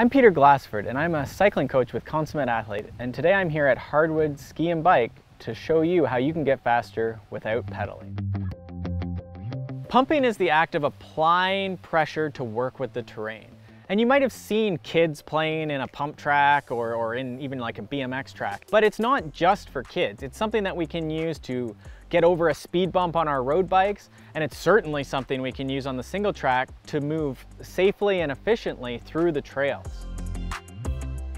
I'm Peter Glassford and I'm a cycling coach with Consummate Athlete and today I'm here at Hardwood Ski and Bike to show you how you can get faster without pedaling. Pumping is the act of applying pressure to work with the terrain. And you might have seen kids playing in a pump track or, or in even like a BMX track, but it's not just for kids. It's something that we can use to get over a speed bump on our road bikes, and it's certainly something we can use on the single track to move safely and efficiently through the trails.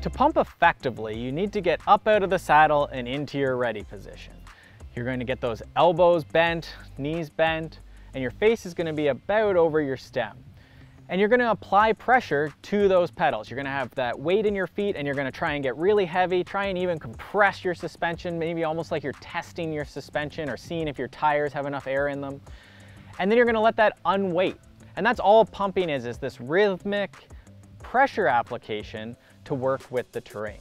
To pump effectively, you need to get up out of the saddle and into your ready position. You're going to get those elbows bent, knees bent, and your face is going to be about over your stem and you're gonna apply pressure to those pedals. You're gonna have that weight in your feet and you're gonna try and get really heavy, try and even compress your suspension, maybe almost like you're testing your suspension or seeing if your tires have enough air in them. And then you're gonna let that unweight. And that's all pumping is, is this rhythmic pressure application to work with the terrain.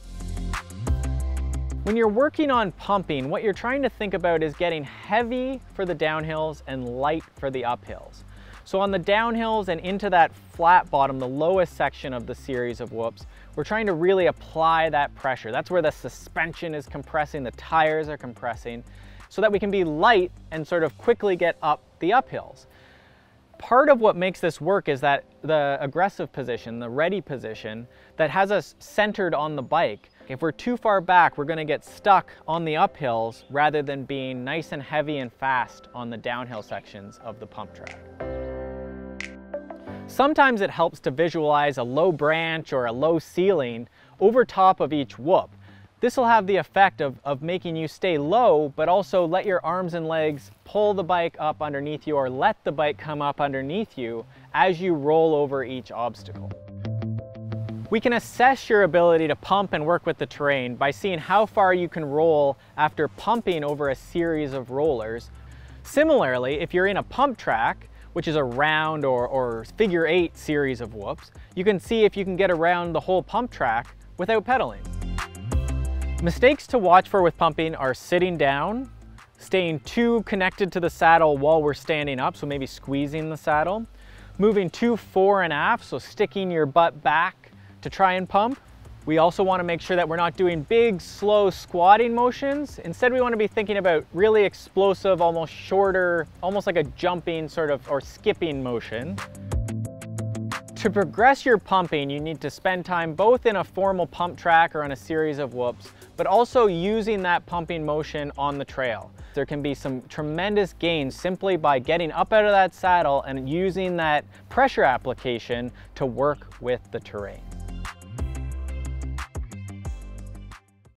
When you're working on pumping, what you're trying to think about is getting heavy for the downhills and light for the uphills. So on the downhills and into that flat bottom, the lowest section of the series of whoops, we're trying to really apply that pressure. That's where the suspension is compressing, the tires are compressing, so that we can be light and sort of quickly get up the uphills. Part of what makes this work is that the aggressive position, the ready position, that has us centered on the bike. If we're too far back, we're gonna get stuck on the uphills rather than being nice and heavy and fast on the downhill sections of the pump track. Sometimes it helps to visualize a low branch or a low ceiling over top of each whoop. This will have the effect of, of making you stay low, but also let your arms and legs pull the bike up underneath you or let the bike come up underneath you as you roll over each obstacle. We can assess your ability to pump and work with the terrain by seeing how far you can roll after pumping over a series of rollers. Similarly, if you're in a pump track, which is a round or, or figure eight series of whoops, you can see if you can get around the whole pump track without pedaling. Mistakes to watch for with pumping are sitting down, staying too connected to the saddle while we're standing up, so maybe squeezing the saddle, moving too fore and aft, so sticking your butt back to try and pump, we also want to make sure that we're not doing big, slow squatting motions. Instead, we want to be thinking about really explosive, almost shorter, almost like a jumping sort of, or skipping motion. To progress your pumping, you need to spend time both in a formal pump track or on a series of whoops, but also using that pumping motion on the trail. There can be some tremendous gains simply by getting up out of that saddle and using that pressure application to work with the terrain.